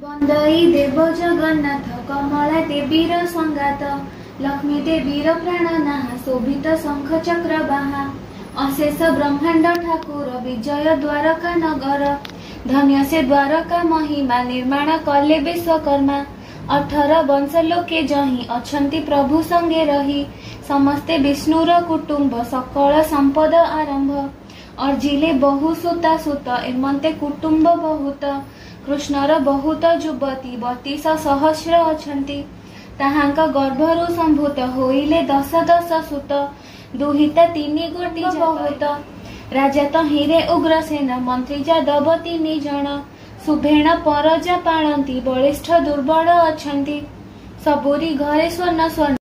बन्दई देव जगन्नाथ कमला प्राण शोभित शङ्ख बाहा अशेष ब्रह्माण्ड ठाकुर विजय द्वारका नगर धन्य से द्वारका महिमा निर्माण कले विश्वकर्मा अठर वंश लोके जही अछन्ति प्रभु सँगै रही समस्ते विष्णु र कुटुम्ब सकल सम्पद आरम्भ अर्जिले बहु सुता सुत एमन्ते कुटुम्ब बहुत କୃଷ୍ଣର ବହୁତ ଯୁବତୀ ବତିଶ ସହସ୍ର ଅଛନ୍ତି ତାହାଙ୍କ ଗର୍ଭରୁ ସମ୍ଭୂତ ହୋଇଲେ ଦଶ ଦଶ ସୁତ ଦୁହିତ ତିନି ଗୋଟି ବହୁତ ରାଜା ତ ହିରେ ଉଗ୍ରସେନ ମନ୍ତ୍ରୀ ଯା ଦବ ତିନି ଜଣ ସୁଭେଣ ପରଜା ପାଳନ୍ତି ବଳିଷ୍ଠ ଦୁର୍ବଳ ଅଛନ୍ତି ସବୁରି ଘରେ ସ୍ୱର୍ଣ୍ଣ ସ୍ୱର୍ଣ୍ଣ